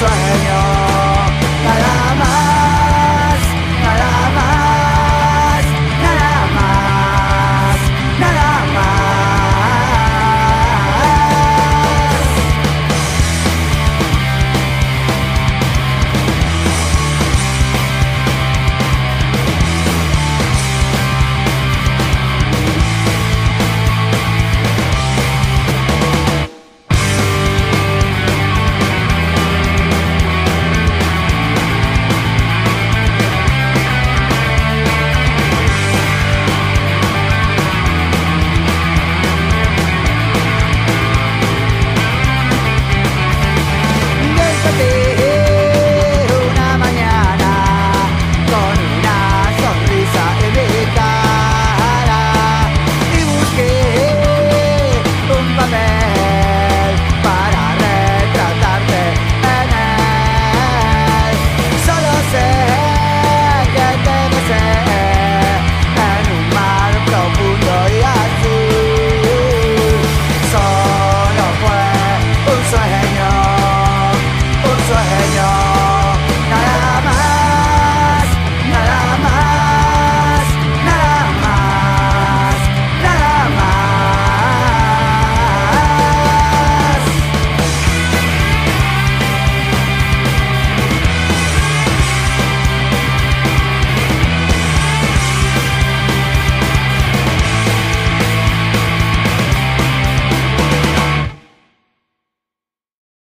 I hang out.